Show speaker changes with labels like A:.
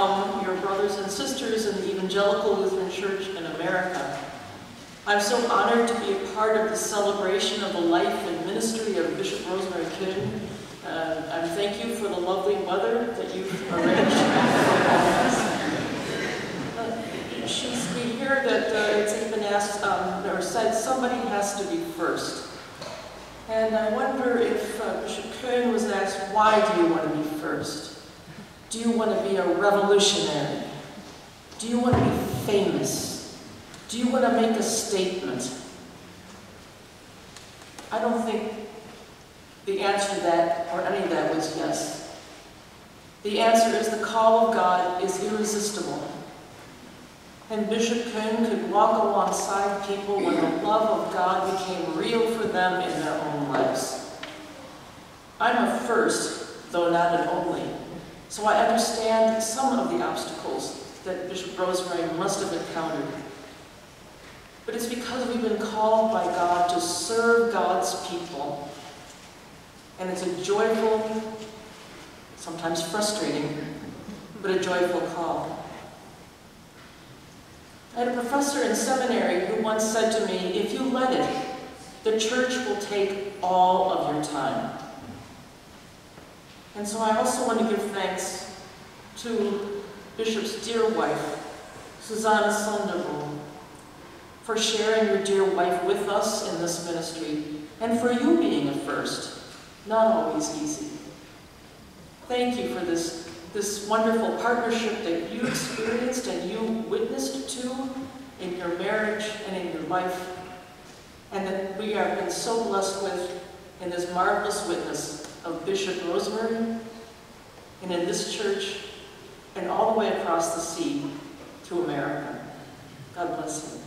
A: from your brothers and sisters in the Evangelical Lutheran Church in America. I'm so honored to be a part of the celebration of the life and ministry of Bishop Rosemarie Köhn. Uh, and thank you for the lovely weather that you've arranged uh, she's, we hear that uh, it's even asked, um, or said, somebody has to be first. And I wonder if uh, Bishop Köhn was asked, why do you want to be first? Do you want to be a revolutionary? Do you want to be famous? Do you want to make a statement? I don't think the answer to that, or any of that, was yes. The answer is the call of God is irresistible. And Bishop Köhn could walk alongside people when the love of God became real for them in their own lives. I'm a first, though not an only, so I understand some of the obstacles that Bishop Rosemarie must have encountered. But it's because we've been called by God to serve God's people. And it's a joyful, sometimes frustrating, but a joyful call. I had a professor in seminary who once said to me, if you let it, the church will take all of your time. And so I also want to give thanks to Bishop's dear wife, Susanna Sunderboom, for sharing your dear wife with us in this ministry, and for you being a first, not always easy. Thank you for this this wonderful partnership that you experienced and you witnessed to in your marriage and in your life, and that we have been so blessed with in this marvelous witness of Bishop Rosemarie and in this church and all the way across the sea to America. God bless you.